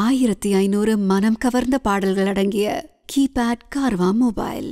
ஆயிரத்தி ஐநூறு மனம் கவர்ந்த பாடல்கள் அடங்கிய keypad Carvaan mobile.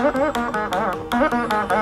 Uh-uh-uh-uh-uh.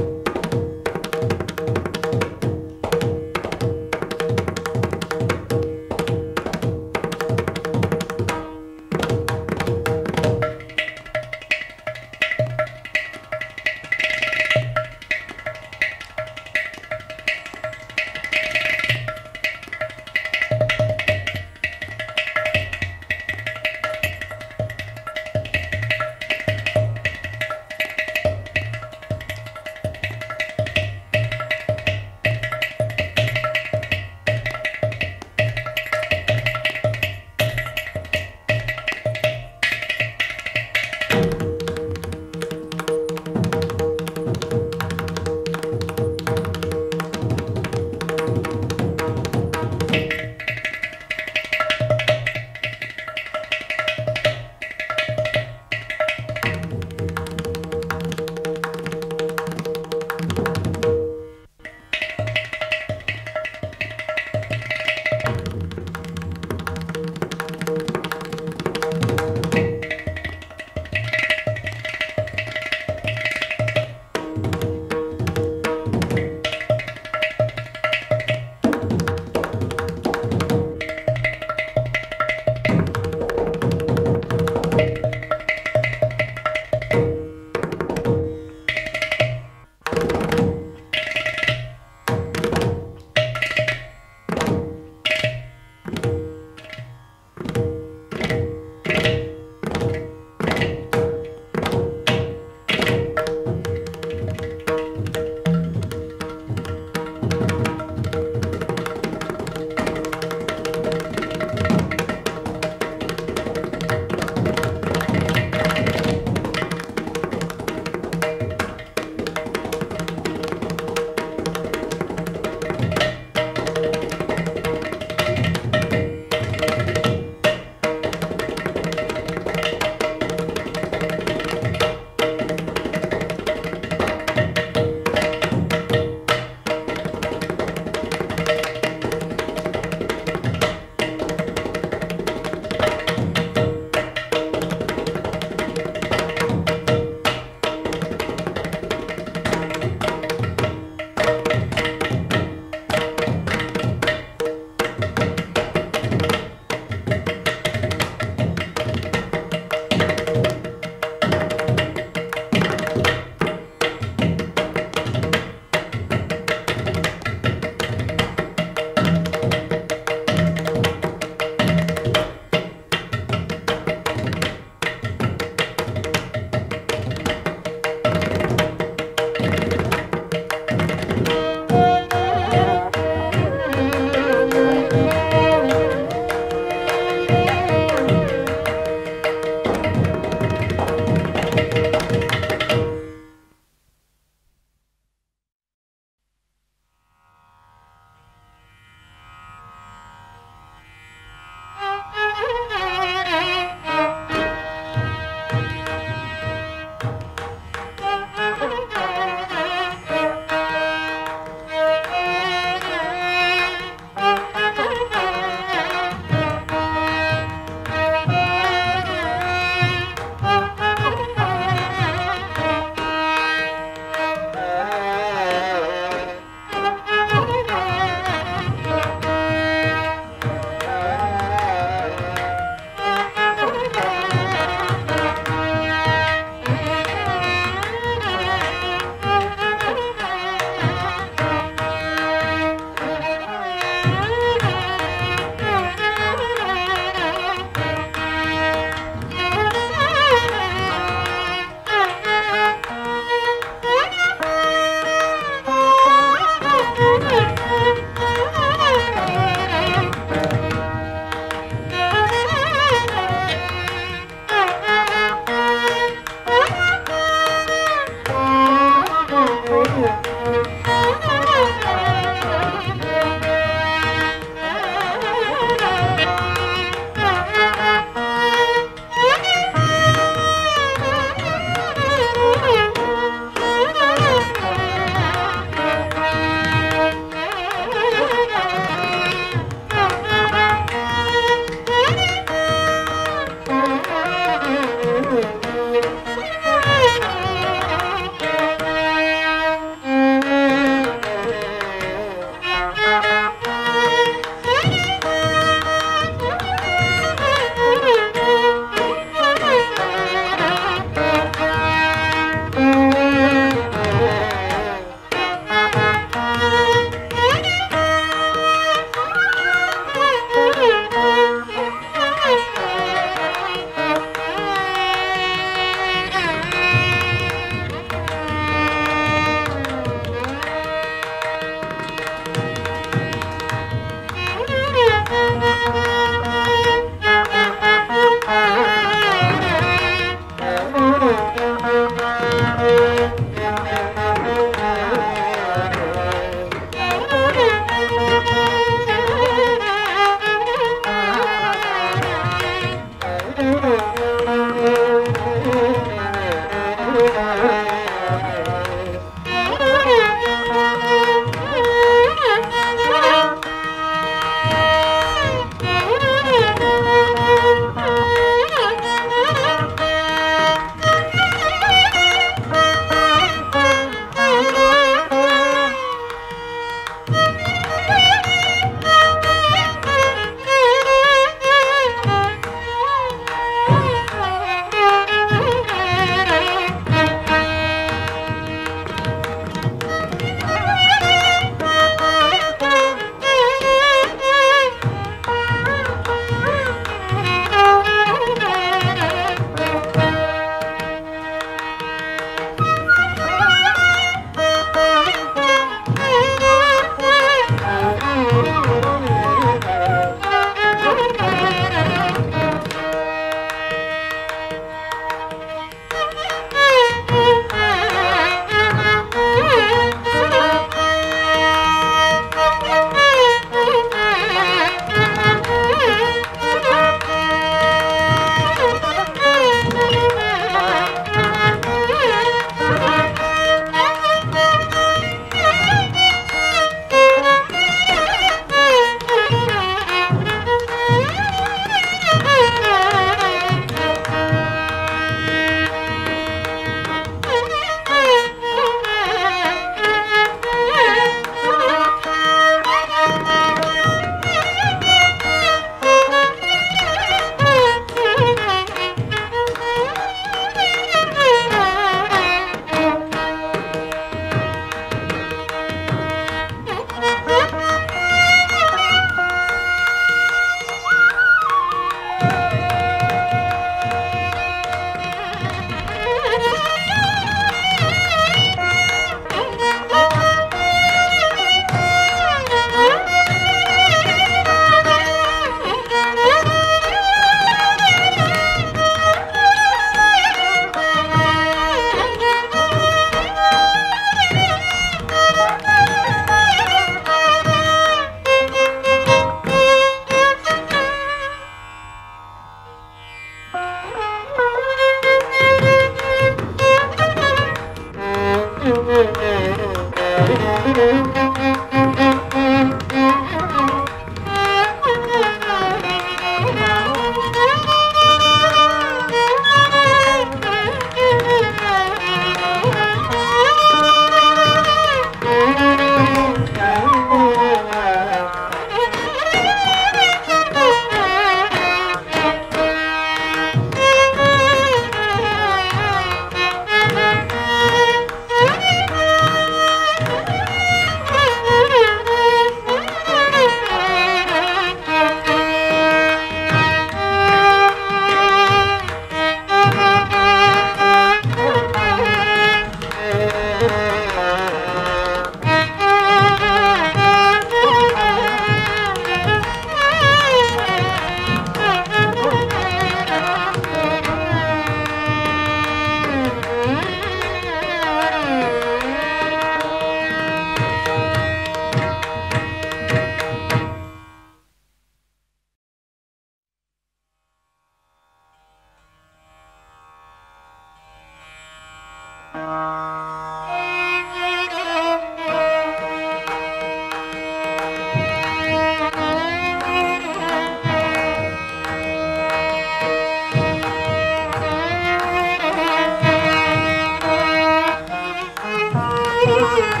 Música